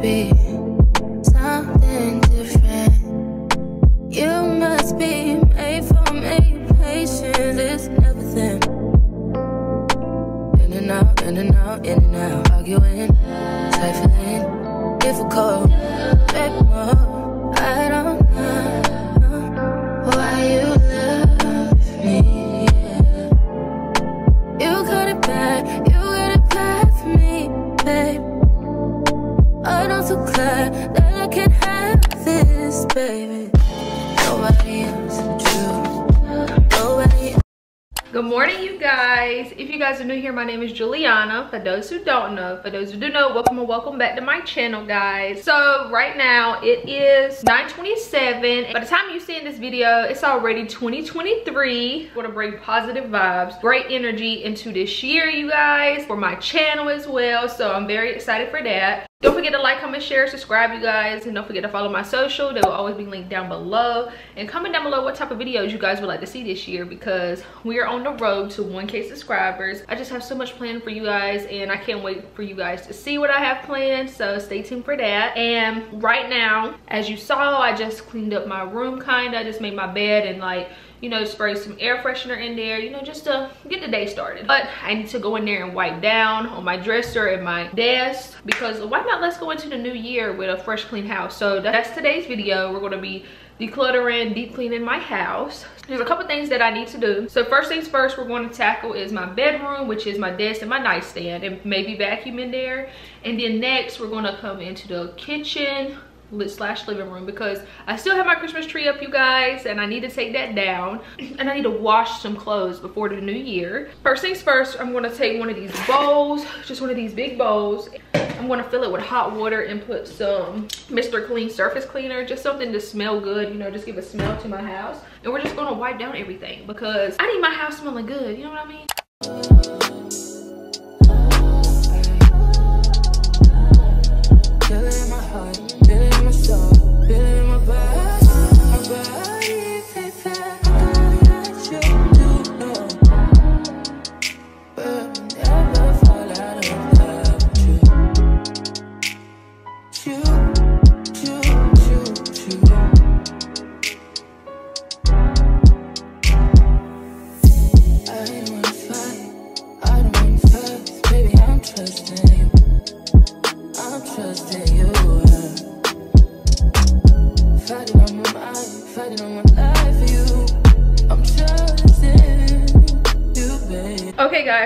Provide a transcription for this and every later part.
be something different. You must be made for me. Patience is never thin. In and out, in and out, in and out. Arguing, trifling, difficult. Good morning, you guys. If you guys are new here, my name is Julianna. For those who don't know, for those who do know, welcome and welcome back to my channel, guys. So right now it is 9:27. By the time you see in this video, it's already 2023. Want to bring positive vibes, great energy into this year, you guys, for my channel as well. So I'm very excited for that. Don't forget to like, comment, share, subscribe, you guys. And don't forget to follow my social. They will always be linked down below. And comment down below what type of videos you guys would like to see this year because we are on the road to 1K subscribers. I just have so much planned for you guys and I can't wait for you guys to see what I have planned. So stay tuned for that. And right now, as you saw, I just cleaned up my room kind of. I just made my bed and like you know, spray some air freshener in there, you know, just to get the day started. But I need to go in there and wipe down on my dresser and my desk because why not let's go into the new year with a fresh clean house. So that's today's video. We're gonna be decluttering, deep cleaning my house. There's a couple things that I need to do. So first things first we're going to tackle is my bedroom, which is my desk and my nightstand and maybe vacuum in there. And then next we're gonna come into the kitchen, slash living room because I still have my Christmas tree up you guys and I need to take that down and I need to wash some clothes before the new year. First things first, I'm gonna take one of these bowls, just one of these big bowls. I'm gonna fill it with hot water and put some Mr. Clean surface cleaner, just something to smell good, you know, just give a smell to my house. And we're just gonna wipe down everything because I need my house smelling good, you know what I mean?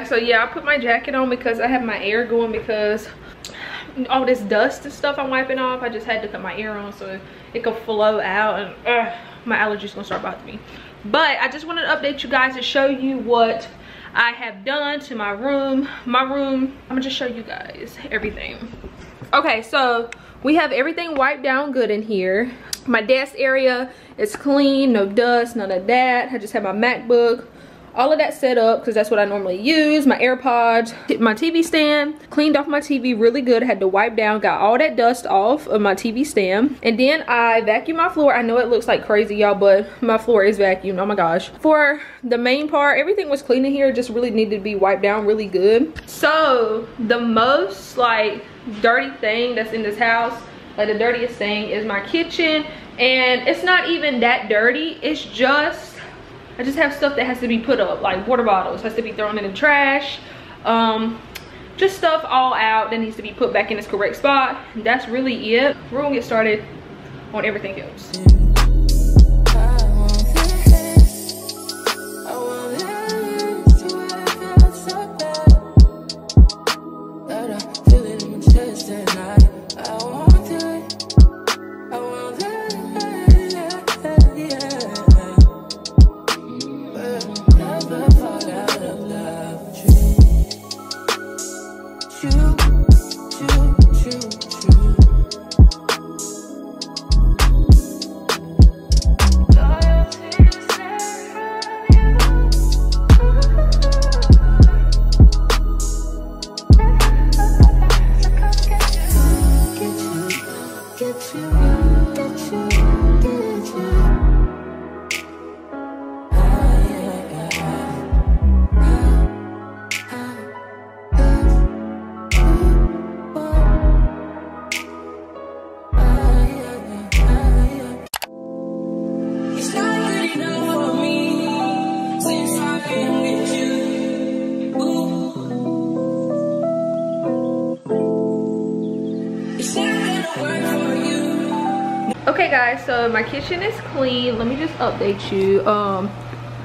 So yeah, I put my jacket on because I have my air going because all this dust and stuff I'm wiping off. I just had to put my air on so it could flow out and my allergies gonna start bothering me. But I just wanted to update you guys and show you what I have done to my room. My room, I'm gonna just show you guys everything. Okay, so we have everything wiped down good in here. My desk area is clean, no dust, none of that. I just have my MacBook, all of that set up because that's what I normally use. My AirPods, my TV stand, cleaned off my TV really good. Had to wipe down, got all that dust off of my TV stand. And then I vacuumed my floor. I know it looks like crazy, y'all, but my floor is vacuumed. Oh my gosh. For the main part, everything was clean in here. Just really needed to be wiped down really good. So the most like dirty thing that's in this house, like the dirtiest thing is my kitchen. And it's not even that dirty. It's just I just have stuff that has to be put up, like water bottles has to be thrown in the trash. Um, just stuff all out that needs to be put back in its correct spot. That's really it. We're gonna get started on everything else. that you, you. Okay guys so my kitchen is clean. Let me just update you. Um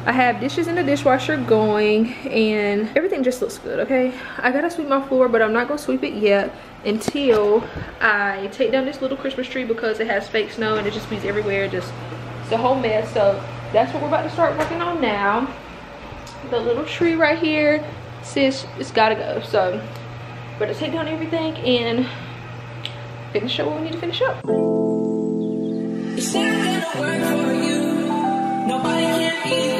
i have dishes in the dishwasher going and everything just looks good okay? I gotta sweep my floor but i'm not gonna sweep it yet until i take down this little christmas tree because it has fake snow and it just means everywhere just it's a whole mess. So that's what we're about to start working on now. The little tree right here sis it's gotta go. So we're gonna take down everything and finish up what we need to finish up it's not gonna work for you. Nobody can be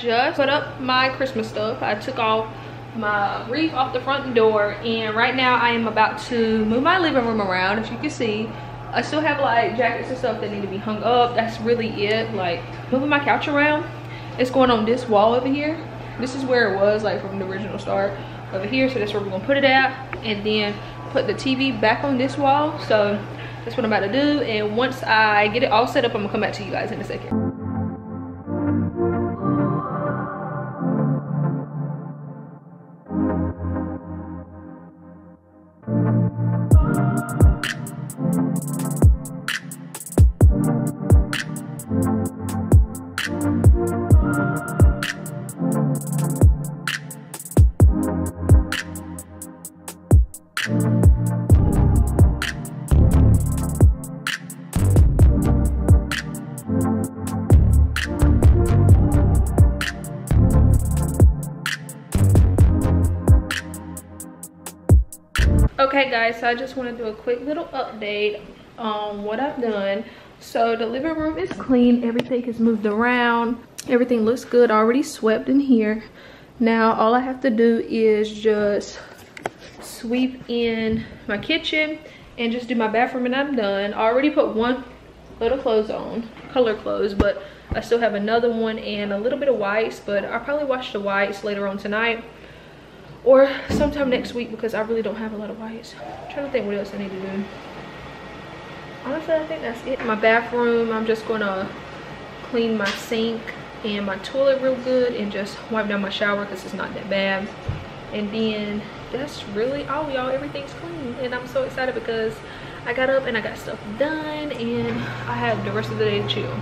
just put up my Christmas stuff. I took off my wreath off the front door and right now I am about to move my living room around as you can see. I still have like jackets and stuff that need to be hung up. That's really it. Like moving my couch around. It's going on this wall over here. This is where it was like from the original start over here. So that's where we're gonna put it at and then put the TV back on this wall. So that's what I'm about to do. And once I get it all set up, I'm gonna come back to you guys in a second. Guys so i just want to do a quick little update on what i've done. So the living room is clean everything is moved around everything looks good already swept in here. Now all i have to do is just sweep in my kitchen and just do my bathroom and i'm done. I already put one little clothes on color clothes but i still have another one and a little bit of whites but i'll probably wash the whites later on tonight or sometime next week because I really don't have a lot of whites. I'm trying to think what else I need to do. Honestly, I think that's it. My bathroom, I'm just gonna clean my sink and my toilet real good and just wipe down my shower because it's not that bad. And then that's really all y'all, everything's clean. And I'm so excited because I got up and I got stuff done and I have the rest of the day to chill.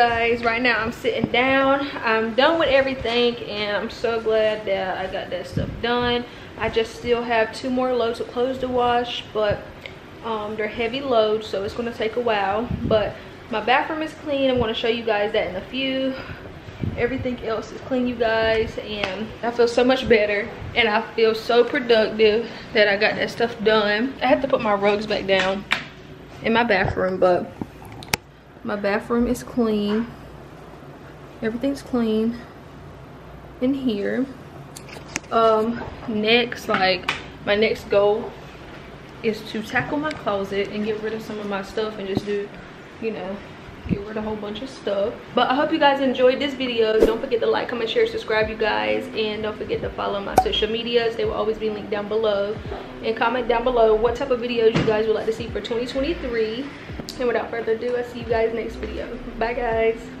Right now i'm sitting down i'm done with everything and i'm so glad that i got that stuff done. I just still have two more loads of clothes to wash but um, they're heavy loads so it's going to take a while. But my bathroom is clean i'm going to show you guys that in a few. Everything else is clean you guys and i feel so much better and i feel so productive that i got that stuff done. I have to put my rugs back down in my bathroom but my bathroom is clean. Everything's clean in here. Um next like my next goal is to tackle my closet and get rid of some of my stuff and just do you know get rid of a whole bunch of stuff. But i hope you guys enjoyed this video. Don't forget to like comment share subscribe you guys. And don't forget to follow my social medias. They will always be linked down below. And comment down below what type of videos you guys would like to see for 2023 and without further ado i'll see you guys next video. Bye guys